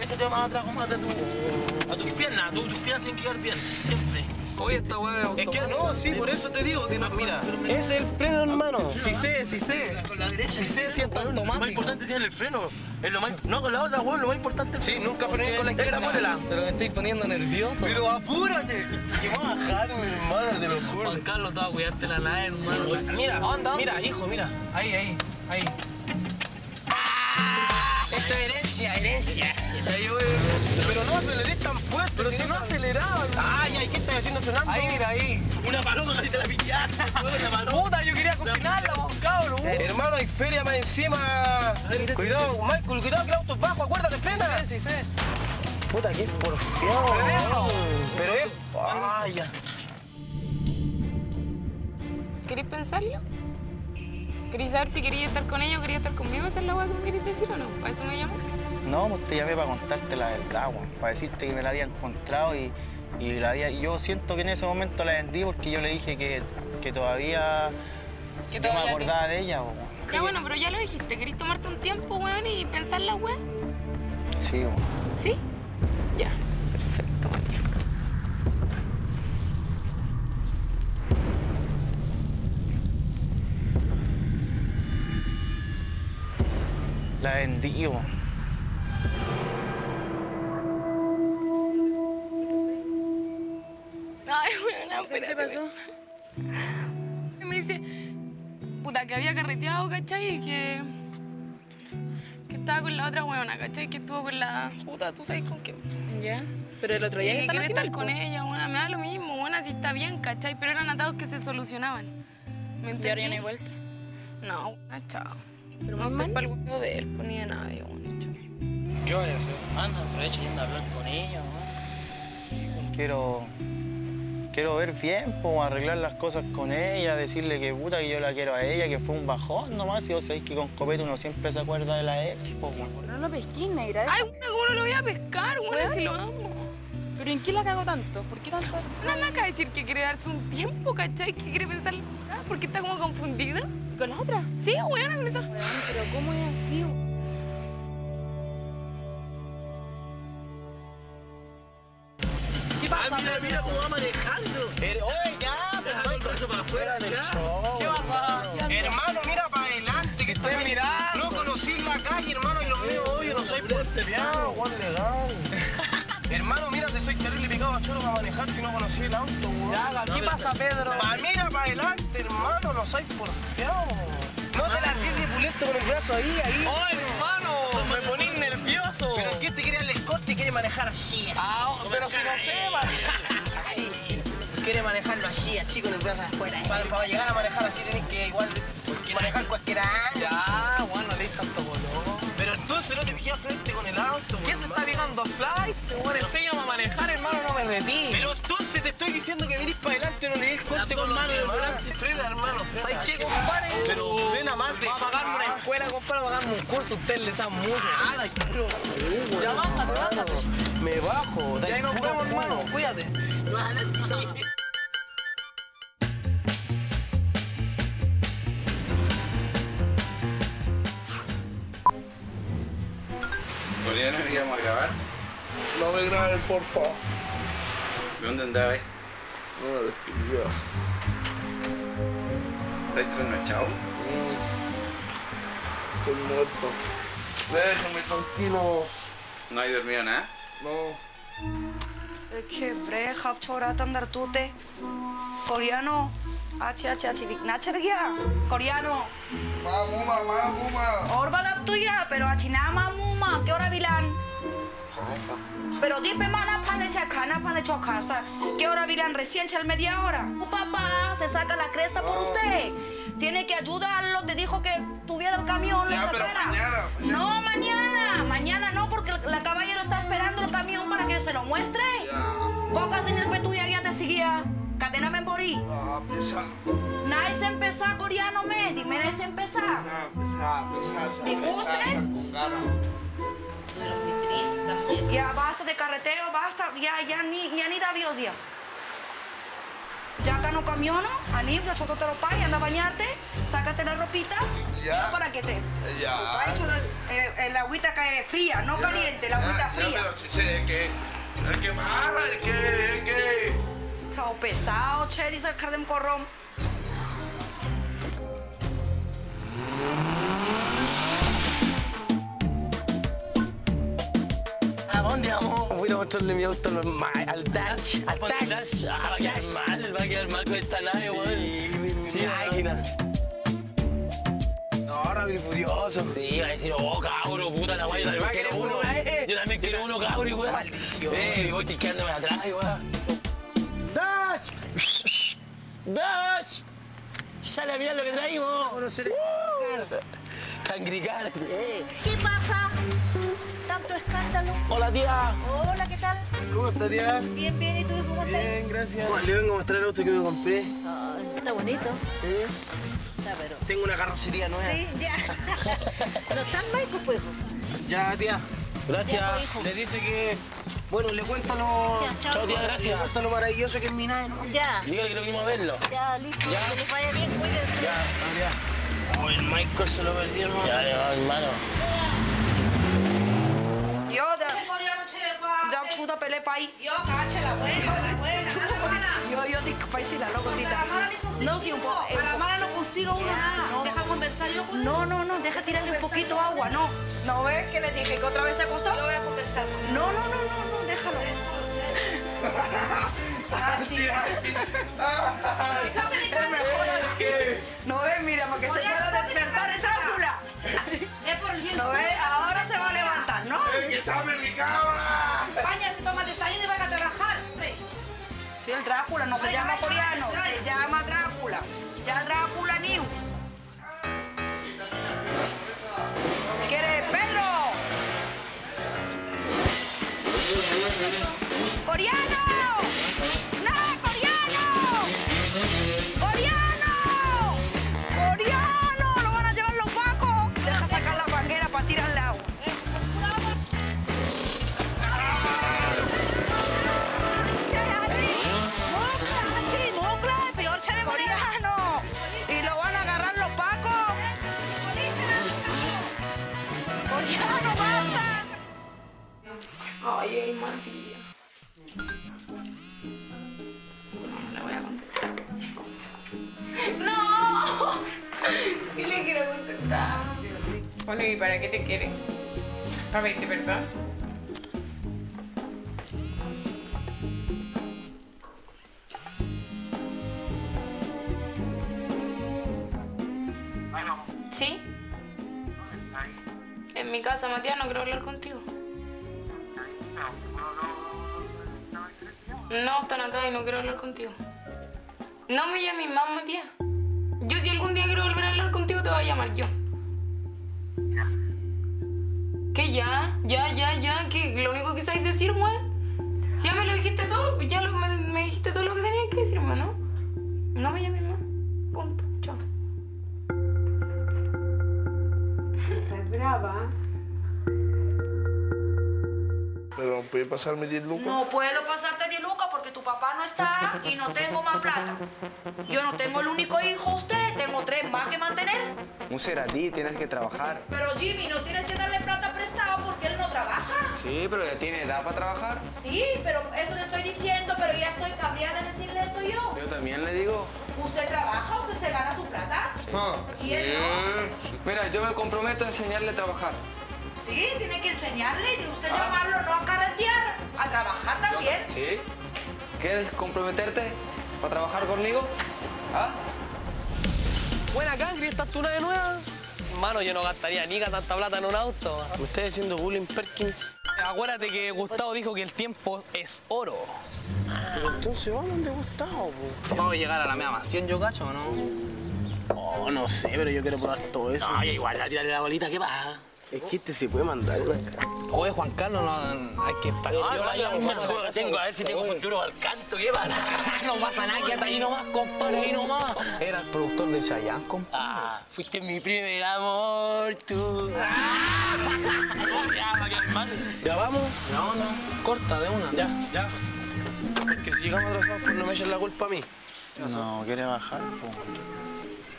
Ese te va a trago más a, tu, a tus piernas. Tu- tus piernas tienen que quedar bien, siempre. Oye, esta weá es que no, sí, por eso te digo que no, mira, ese es el freno, hermano. Sí sé, sí sé. Con la derecha. Si sé, siento automático. Lo más importante es el freno. Es lo más, no con la otra, weón, lo más importante es el Sí, freno. nunca frené con la izquierda, ponela. Pero me estoy poniendo nervioso. Pero apúrate. Que va a bajar, mi hermano, te lo juro. Juan Carlos, te va a cuidarte la nave, hermano. Mira, mira, hijo, mira. Ahí, ahí, ahí. Esto es herencia, herencia. Pero no aceleres tan fuerte. Pero si no aceleraba. Ay, ay, ¿qué estás haciendo frenando? Ahí, mira, ahí. Una paloma casi te la pillaste. Puta, yo quería cocinarla, vos, cabrón. Hermano, hay feria más encima. Cuidado, Michael, cuidado que el auto es bajo, acuérdate, frena. Sí, sí, Puta, qué porfiado. Pero es. Ay, ya. ¿Queréis pensarlo? ¿Queréis saber si quería estar con ella o quería estar conmigo? ¿Esa es la weá que me queréis decir o no? ¿Para eso me llamaste? No, pues te llamé para contarte la verdad, weón. Para decirte que me la había encontrado y, y la había, yo siento que en ese momento la vendí porque yo le dije que, que todavía Que yo todavía me te- acordaba de ella, weón. Ya bueno, pero ya lo dijiste. ¿Queréis tomarte un tiempo, weón, y pensar la weá? Sí, weón. ¿Sí? Weón. Ay, weón, ¿Qué te pasó? Me dice, puta, que había carreteado, ¿cachai? Y que. que estaba con la otra weona, ¿cachai? Que estuvo con la puta, tú sabes con quién. Ya. Pero el otro día Y que quiere estar con ella, weona, me da lo mismo, weona, si está bien, ¿cachai? Pero eran atados que se solucionaban. ¿Me ¿Y ahora ya no hay entendí? vuelta? No, weona, chao. Pero no estoy mal. para el huevo de él, pues, ni de nadie, weona, chao. ¿Qué vaya a hacer? Anda, aprovecha y anda a hablar con ella, weón. Quiero. Quiero ver bien, pues, arreglar las cosas con ella, decirle que puta que yo la quiero a ella, que fue un bajón nomás. Y vos sabéis que con copete uno siempre se acuerda de la ex, pues. No lo pesquís, negra. Ay, weona, ¿cómo no lo voy a pescar, Weón. si lo amo? ¿Pero en qué la cago tanto? ¿Por qué tanto? Nada me acaba de decir que quiere darse un tiempo, ¿cachai? Que quiere pensar, ah, porque está como confundida. ¿Con la otra? Sí, weona, con esa. Pero ¿cómo es así? ¿Qué pasa? mira, mira cómo va manejando. Oye, ya, Dejando el brazo para afuera. ya. ¿Qué pasa? Hermano, mira para adelante, que estoy mirando. No conocí la calle, hermano, y lo mío hoy, no soy Juan legal. hermano, mira, te soy terrible picado a choro para manejar si no conocí el auto, weón. Ya, ¿qué pasa, Pedro? Pa, mira para adelante, hermano, no soy porfiado. No te la des de pulento con el brazo ahí, ahí. ¡Oh, hermano! Me ponís nervioso. ¿Pero qué te quiere el escorte y quiere manejar así? así. Ah, pero si no sé. Así. Quiere manejarlo así, así con el brazo afuera. Para, para llegar a manejar así tenés que igual manejar cualquiera. Ya, bueno, le tanto color. Pero entonces no te pillé frente el auto. ¿Qué se está pegando flight? Bueno, enséñame a manejar, hermano, no me retí. Pero entonces te estoy diciendo que venís para adelante, no le des corte con mano de volante. Frena, hermano, frena. ¿Sabes qué, compadre? Pero frena más de... Va a pagarme una escuela, compadre, va a pagarme un curso. Ustedes le saben mucho. Nada, jugo. Ya hermano. bájate. Me bajo. Y ahí nos vemos, hermano. Cuídate. olvidaron que íbamos a grabar? No me graben, por favor. ¿Dónde andaba ahí? No, me despidió. ¿Estás trasnochado? Mm. Estoy muerto. Déjame tranquilo. ¿No hay dormido nada? No. Es que bre, hab chorat andar tute. Coreano. अच्छा अच्छा अच्छी नाचर गया कोरियानो मामूमा मामूमा और बात tuya pero achina mamuma qué hora vilan pero dime mana pan hecha cana pan hecho casta qué hora vilan recién chal media hora. Tu papá se saca la cresta por ah. usted. Tiene que ayudarlo te dijo que tuviera el camión ya, pero mañana, mañana. no mañana mañana no porque la caballero está esperando el camión para que se lo muestre. Cocas en el petuya ya te seguía. Cadena me morí. Ah, pesa. Nice empezar coreano me, dime nice empezar. Ah, pesa, pesa. ¿Te gusta? Con ganas. Ya basta de carreteo, basta, ya, ya ni, ya ni da bios ya. yaca no camiono, anib, ya chotote lo pai, anda a bañarte, sácate la ropita. Ya. No para que te. Ya. Ha hecho el, eh, el agüita que es fría, no caliente, la agüita Ya, fría. pero si sé que. El que marra, el que. El que. Sao pesado, che, dice el Cardem Corrom. ¿A dónde vamos? Voy a mostrarle mi auto normal, al Dash, al Dash. Dash. Ah, va a quedar mal, va a quedar mal con esta nave, weón. Sí, máquina. No, rápido furioso. Sí, va a decir, oh, cabro, puta la guay, yo también quiero uno. eh. Yo también quiero uno, cabro, weón. Maldición. Eh, voy quedándome atrás, weón. Dash. ¡Dash! ¡Sale a mirar lo que traímos! Cangricar. ¿Qué pasa? Tanto escándalo. Hola, tía. Hola, ¿qué tal? ¿Cómo estás, tía? Bien, bien, ¿y tú cómo estás? Bien, gracias. Le vengo a mostrar el auto que me compré. Está bonito. Está, pero... Tengo una carrocería nueva. Sí, ya. no están maicos, pues. Ya, tía. Gracias. Ya. Le dice que. Bueno, le cuento lo. Ya, chao. Chao, tía, Le gracias. cuento lo maravilloso que es mi nave. ¿no? Ya, Dígale que lo vinimos a verlo. ya, listo. Que les vaya bien, cuídense. Ya, ya. Oh, el Michael se lo perdió, ¿no? Ya, ya, hermano. Yo, de... Ya, puta, pelea pa' ahí. Yo, cacha, la buena, la buena. Yo, yo, di país la loco, tita. No, sí, un poco. A la mala no consigo uno nada. No. Deja conversar yo con No, no, no, deja tirarle un poquito agua, no. ¿No ves que le dije que otra vez se acostó? Yo voy a conversar. No, no, no, no, no, déjalo. Así, así. Es mejor así. No ves, mira, para que se pueda despertar el Drácula. Es por el ¿No ves? Ahora se va a levantar, ¿no? ¡Que sabe mi cabra! España se toma desayuno y van a el Drácula no se llama coreano, se llama Drácula. Ya Drácula New. ¿Quieres Pedro? ¡Coreano! ¿Y para qué te quiere? Para verte, ¿verdad? ¿Sí? En mi casa, Matías, no quiero hablar contigo. No, están acá y no quiero hablar contigo. No me llames más, Matías. Pasarme 10 lucas. No puedo pasarte 10 lucas porque tu papá no está y no tengo más plata. Yo no tengo el único hijo usted, tengo tres más que mantener. Un a ti, tienes que trabajar. Pero Jimmy, no tienes que darle plata prestado porque él no trabaja. Sí, pero ya tiene edad para trabajar. Sí, pero eso le estoy diciendo, pero ya estoy cabreada de decirle eso yo. Yo también le digo. Usted trabaja, usted se gana su plata. ¿Y él Mira, yo me comprometo a enseñarle a trabajar. Sí, tiene que enseñarle y usted llamarlo no ¿Quieres comprometerte para trabajar conmigo? ¿Ah? Buena, Cangri, ¿estás tú una de nueva? Mano, yo no gastaría ni tanta plata en un auto. ¿Me estás haciendo bullying, Perkin? Acuérdate que Gustavo dijo que el tiempo es oro. Pero entonces vamos donde Gustavo, po. Vamos a llegar a la media mansión, yo cacho, ¿o no? Oh, no sé, pero yo quiero probar todo eso. No, igual, la tirarle la bolita, ¿qué pasa? Es que este se puede mandar, güey. Oye, Juan Carlos, no, hay que. No, yo la hermano, no, no, tengo, a ver si tengo futuro al canto, ¿qué pasa? No pasa nada, quédate ahí nomás, compadre, ahí nomás. Era el productor de Chayanne, compadre. Ah, fuiste mi primer amor, tú. ya, va a quedar mal. ¿Ya vamos? No, no, corta de una. Ya, ya. Porque si llegamos atrasados, pues no me echen la culpa a mí. No quiere bajar, po.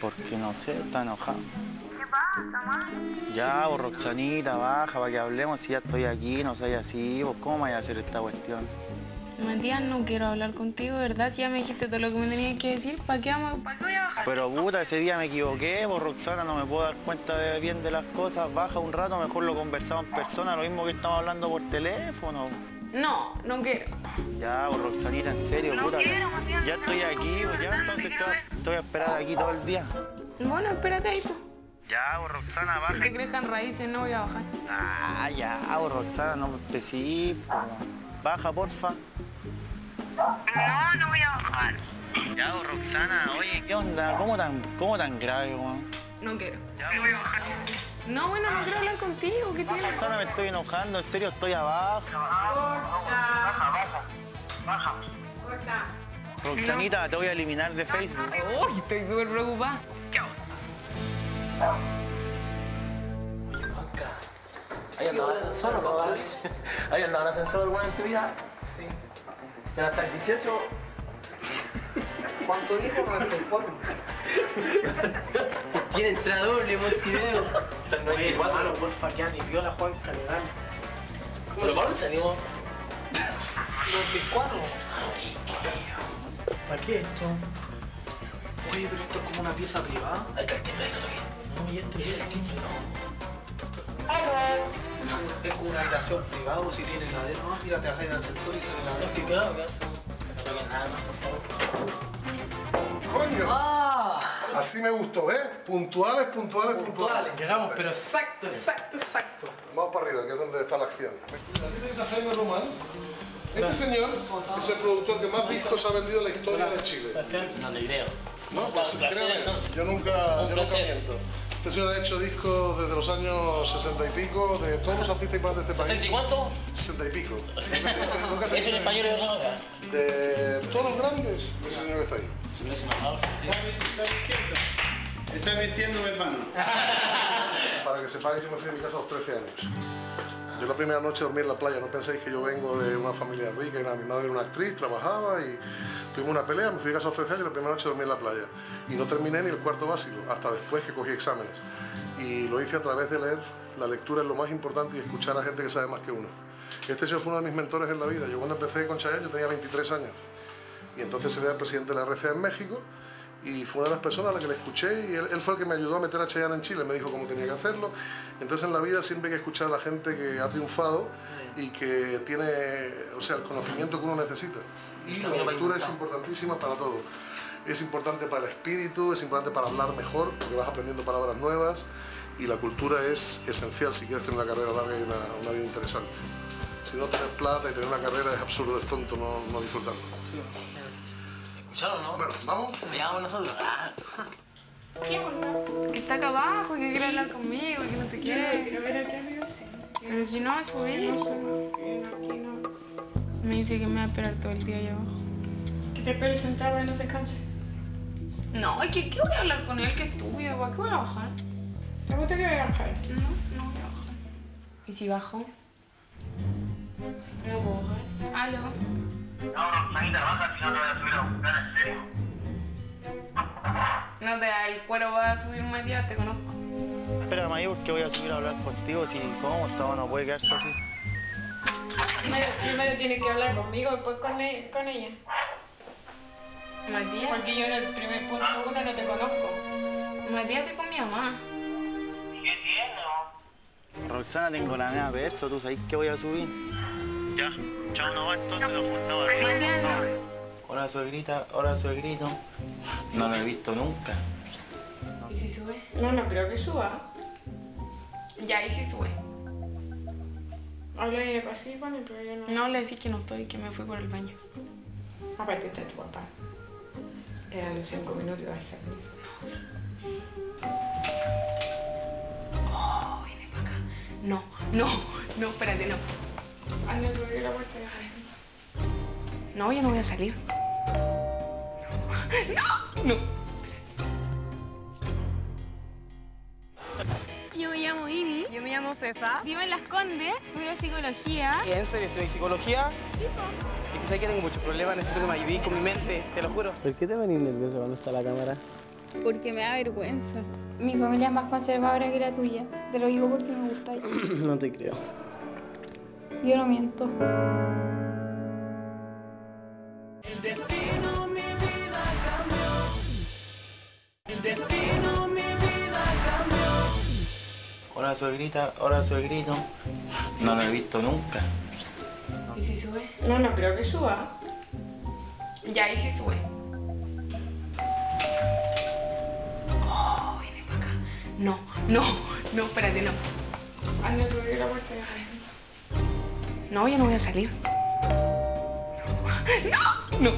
porque no sé, está enojado. ¿Qué pasa, man? Ya, vos, Roxanita, baja para que hablemos. Si ya estoy aquí, no soy así, vos, ¿cómo vais a hacer esta cuestión? Matías, no quiero hablar contigo, ¿verdad? Si ya me dijiste todo lo que me tenías que decir, ¿para qué, vamos- ¿para qué voy a bajar? Pero puta, ese día me equivoqué, vos, Roxana, no me puedo dar cuenta de bien de las cosas. Baja un rato, mejor lo conversamos en persona, lo mismo que estamos hablando por teléfono. No, no quiero. Ya, vos, Roxanita, en serio, No puta. quiero, Matías, ya no, estoy aquí, pues, ya, entonces te voy a esperar aquí todo el día. Bueno, espérate ahí, pues. Ya, vos, Roxana, baja. Que crezcan raíces, no voy a bajar. Ah, ya, vos, Roxana, no empecé. Baja, porfa. No, no voy a bajar. Ya, vos, Roxana, oye, ¿qué onda? ¿Cómo tan, cómo tan grave, weón? No quiero. No voy a bajar. No, bueno, no quiero hablar contigo. ¿Qué tienes? Roxana, me estoy enojando, en serio, estoy abajo. Corta. Roxanita, te voy a eliminar de Facebook. Uy, estoy súper preocupada. ¿Hay andado en ascensor o no? ¿Hay andado en ascensor alguna en tu vida? Sí. Pero hasta el 18. ¿Cuánto dijo? 94. Tiene entrada doble, Montevideo. El 94. Hermano, porfa, ya ni vio la Juanca legal. ¿Pero para dónde salimos? 94. ¿Para qué esto? Oye, pero esto es como una pieza privada. El no. No, y esto es el timbre, no. Es como una habitación privada o si tiene heladero, no, mira, te bajas del ascensor y sale heladero. Es que claro, que hace. No toques nada más, por favor. ¡Coño! Así me gustó, ¿ves? Puntuales, puntuales, puntuales. Puntuales, llegamos, pero exacto, exacto, exacto. Vamos para arriba, que es donde está la acción. Aquí tenéis a Jaime Román. Este señor es el productor que más discos ha vendido en la historia de Chile. No le creo. No, pues entonces. yo nunca, Un yo nunca miento. Este señor ha hecho discos desde los años 60 y pico, de todos los artistas importantes de este país. ¿60 y cuánto? 60 y pico. ¿Es en español y de otra cosa? De todos los grandes, ese señor está ahí. Si hubiese enojado, sí. Está mintiendo, mi hermano. Para que sepáis, yo me fui de mi casa a los 13 años. Yo la primera noche dormí en la playa, no penséis que yo vengo de una familia rica y nada. Mi madre era una actriz, trabajaba y tuvimos una pelea, me fui de casa a los 13 años y la primera noche dormí en la playa. Y no terminé ni el cuarto básico, hasta después que cogí exámenes. Y lo hice a través de leer. La lectura es lo más importante y escuchar a gente que sabe más que uno. Este señor fue uno de mis mentores en la vida. Yo cuando empecé con Chayanne yo tenía 23 años. Y entonces él era el presidente de la RCA en México y fue una de las personas a la que le escuché y él, fue el que me ayudó a meter a Chayanne en Chile, me dijo cómo tenía que hacerlo. Entonces en la vida siempre hay que escuchar a la gente que ha triunfado y que tiene, o sea, el conocimiento que uno necesita. Y la lectura es importantísima para todo. Es importante para el espíritu, es importante para hablar mejor, porque vas aprendiendo palabras nuevas y la cultura es esencial si quieres tener una carrera larga y una, una vida interesante. Si no tener plata y tener una carrera es absurdo, es tonto no, no disfrutarlo. ¿Escucharon, no? Bueno, vamos. Veamos nosotros. Ah. Que está acá abajo, que quiere hablar conmigo, que no sé qué. Quiero ver a qué amigo sí. Pero si no, va a subir. No, aquí no. Me dice que me va a esperar todo el día allá abajo. Que te esperes sentado y no se canse. No, es que ¿qué voy a hablar con él? Que estudia, ¿para qué voy a bajar? ¿Te gusta que vaya a bajar? No, no voy a bajar. ¿Y si bajo? No puedo bajar. ¿Aló? No, Roxanita, baja si no te voy a subir a buscar, en serio. No te da el cuero, va a subir Matías, te conozco. Espérame ahí porque voy a subir a hablar contigo. Si cómo estaba, no puede quedarse así. Primero, primero tienes que hablar conmigo, después con, e- con ella. Matías. Porque yo en el primer punto uno no te conozco. Matías, estoy con mi mamá. Roxana, tengo la media verso, ¿tú sabes que voy a subir? Ya, chao, no va, entonces nos juntamos. Hola, suegrita, hola, suegrito. No lo he visto nunca. ¿Y si sube? No, no creo que suba. Ya, ¿y si sube? Habla de así él, pero yo no. No, le decís que no estoy, que me fui por el baño. Aparte está tu papá. Eran los cinco minutos y vas a salir. Oh, viene para acá. No, no, no, espérate, no. La puerta. No, yo no voy a salir. No, no. Yo me llamo Iri. Yo me llamo Fefa. Vivo en Las Condes, estudio psicología. ¿En serio estudié psicología? Es que sé que tengo muchos problemas, necesito que me ayudes con mi mente, te lo juro. ¿Por qué te venís nervioso cuando está la cámara? Porque me da vergüenza. Mi familia es más conservadora que la tuya. Te lo digo porque me gusta. no te creo. Yo no miento. El destino, mi vida cambió. El destino, mi vida cambió. Hola, suegrita. Hola, suegrito. No lo he visto nunca. ¿Y si sube? No, no creo que suba. Ya, ¿y si sube? Oh, viene para acá. No, no, no, espérate, no. Ay, no, la puerta No, yo no voy a salir. No, no.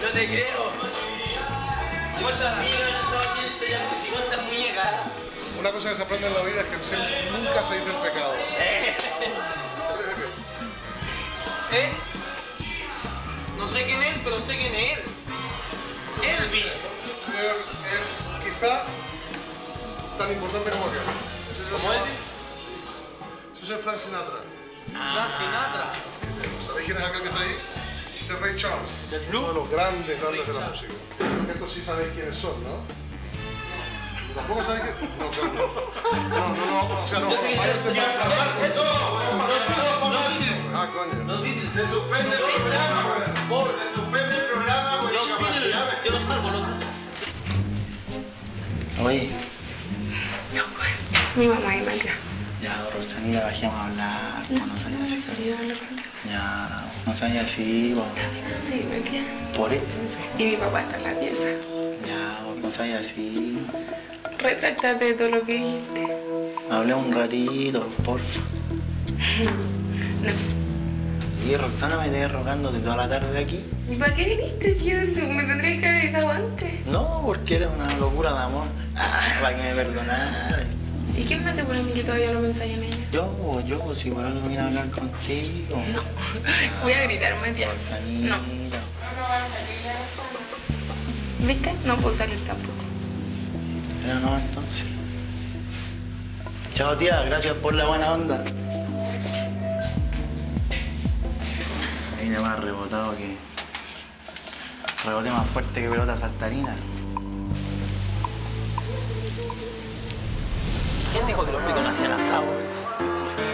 No te creo. ¿Cuántas minas han estado aquí en este llanto? Si cuántas muñecas. Una cosa que se aprende en la vida es que se- nunca se dice el pecado. ¿Eh? No sé quién es, pero sé quién es él. Elvis. Señor, es quizá tan importante como aquel. Ese señor se ¿Como llama- Elvis? Ese es Frank Sinatra. Frank Sinatra. Sí, sí. ¿Sabéis quién es aquel que está ahí? Ese es Ray Charles. Uno de los grandes, grandes de la música. Creo que estos sí sabéis quiénes son, ¿no? ¿Tampoco sabéis quién? No, claro, no. No, no, no, o sea, no, váyanse para. Ah, coño. Se suspende el programa, weón. Se suspende el programa. Yo los salvo, loco. Oye, Mi mamá es María. ya, Rosanita, bajemos a hablar. No, No, no no sabía así. salir a hablar contigo. Ya, no sabía así, po. Ay, María. Por eso. Y mi papá está en la pieza. Ya, po, no sabía así. Retráctate de todo lo que dijiste. Hablé un ratito, porfa. No. Y Roxana me quedé rogándote toda la tarde aquí. ¿Y para qué viniste? Yo me tendría que haber avisado antes. No, porque era una locura de amor. Ah, para que me perdonara. ¿Y quién me asegura a mí que todavía no pensás en ella? Yo, yo, si por algo vine a hablar contigo. No. Voy a gritar, Matías. Roxanita. No. ¿Viste? No puedo salir tampoco. Pero no, entonces. Chao, tía. Gracias por la buena onda. Vine más rebotado que... Rebote más fuerte que pelota saltarina. ¿Quién dijo que los picos no hacían asado?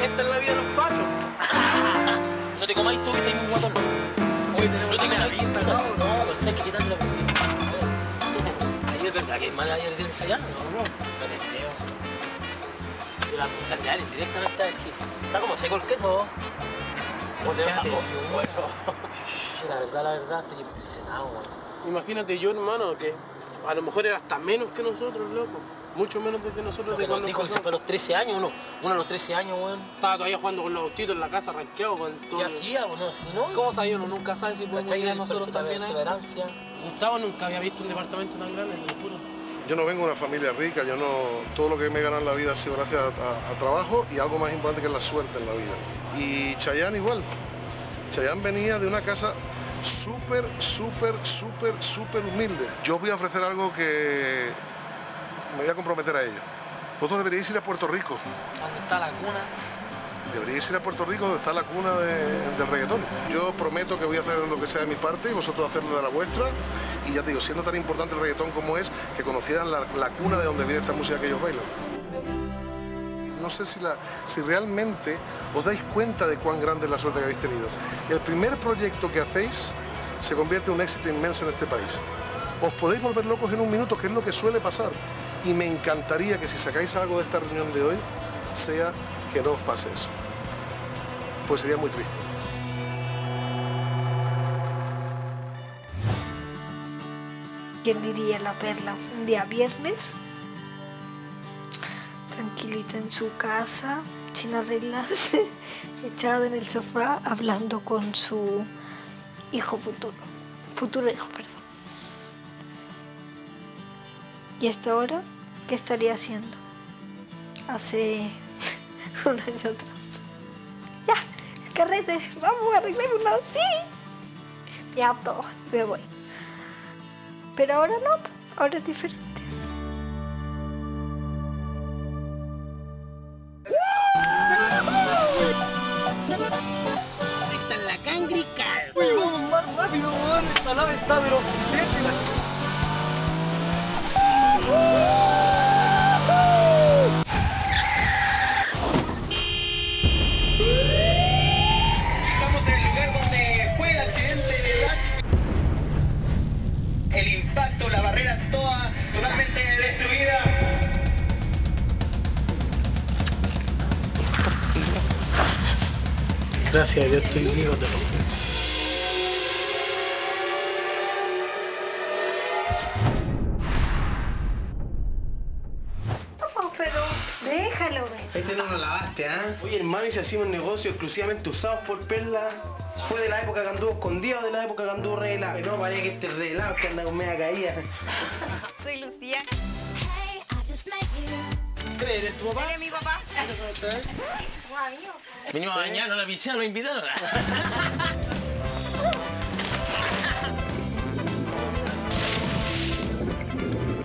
Esta es la vida de los fachos. No te comáis tú que estás muy guatón. Hoy tenemos no te comáis vista, no, no, pero sé que quitando la cuestión. Ahí es verdad que es mala ayer de ensayar, no, no, no te creo. Yo la pregunta real, directamente a decir, está como seco el queso. O te vas a bueno. La verdad, la verdad, estoy impresionado, weón. Imagínate yo, hermano, que a lo mejor era hasta menos que nosotros, loco. Mucho menos de que nosotros. Lo que nos dijo que se fue a los 13 años, uno, uno a los 13 años, weón. Estaba todavía jugando con los autitos en la casa, ranqueado con todo. ¿Qué hacía, o no? Si no, ¿Cómo sabía uno? Nunca sabe si podemos llegar nosotros también ahí. Gustavo nunca había visto un departamento tan grande, te lo juro. Yo no vengo de una familia rica, yo no, todo lo que me he ganado en la vida ha sido gracias a, a- a trabajo y algo más importante que es la suerte en la vida. Y Chayanne igual. Chayanne venía de una casa súper, súper, súper, súper humilde. Yo os voy a ofrecer algo que me voy a comprometer a ello. Vosotros deberíais ir a Puerto Rico. ¿Dónde está la cuna? Deberíais ir a Puerto Rico donde está la cuna de- del reggaetón. Yo prometo que voy a hacer lo que sea de mi parte y vosotros hacerlo de la vuestra. Y ya te digo, siendo tan importante el reggaetón como es, que conocieran la, la cuna de donde viene esta música que ellos bailan. No sé si, la, si realmente os dais cuenta de cuán grande es la suerte que habéis tenido. El primer proyecto que hacéis se convierte en un éxito inmenso en este país. Os podéis volver locos en un minuto, que es lo que suele pasar. Y me encantaría que si sacáis algo de esta reunión de hoy, sea que no os pase eso. Pues sería muy triste. ¿Quién diría la perla? Un día viernes, tranquilita en su casa, sin arreglarse, echada en el sofá, hablando con su hijo futuro. Futuro hijo, perdón. ¿Y hasta ahora qué estaría haciendo? Hace un año atrás. Ya, carrete, vamos a arreglarlo, sí. Ya, todo, me voy. Pero ahora no, ahora es diferente. Gracias a Dios estoy vivo, te lo juro. Pero déjalo, ven. Este no lo lavaste, ¿ah? Oye, hermano, y si hacemos negocios exclusivamente usados por Perla, ¿fue de la época que anduvo escondido o de la época que anduvo revelado? No, parece que este revelado que anda con media caída. Soy Lucía. ¿Eres tu papá? Él es mi papá. Venimos a bañar, no la piscina, no invitaron.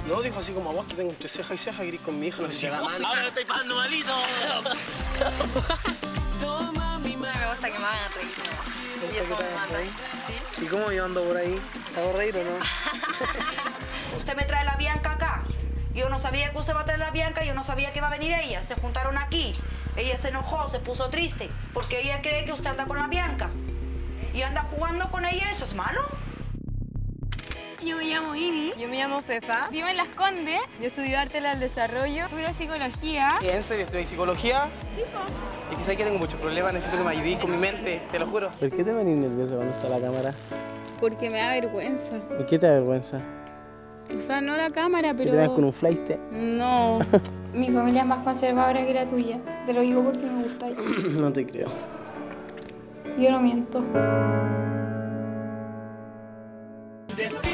No, dijo así como a vos que tengo entre ceja y ceja, querés con mi hija, no sé si la mano. Ahora me estáis pagando malito. No me gusta que me hagan reír. Y eso me mata. ¿Sí? ¿Y cómo yo ando por ahí? ¿Te hago reír o no? Usted me trae la Bianca. Yo no sabía que usted va a traer la Bianca, yo no sabía que iba a venir ella. Se juntaron aquí. Ella se enojó, se puso triste, porque ella cree que usted anda con la Bianca. Y anda jugando con ella, ¿eso es malo? Yo me llamo Iri. Yo me llamo Fefa. Vivo en Las Condes. Yo estudio arte al desarrollo. Estudio psicología. ¿En serio estudias psicología? Sí, po. Y quizás que tengo muchos problemas, necesito que me ayudéis con mi mente, te lo juro. ¿Por qué te venís nervioso cuando está la cámara? Porque me da vergüenza. ¿Por qué te da vergüenza? O sea, no la cámara, ¿Que pero... te veas con un flight? No. Mi familia es más conservadora que la tuya. Te lo digo porque me gusta. no te creo. Yo no miento. Destino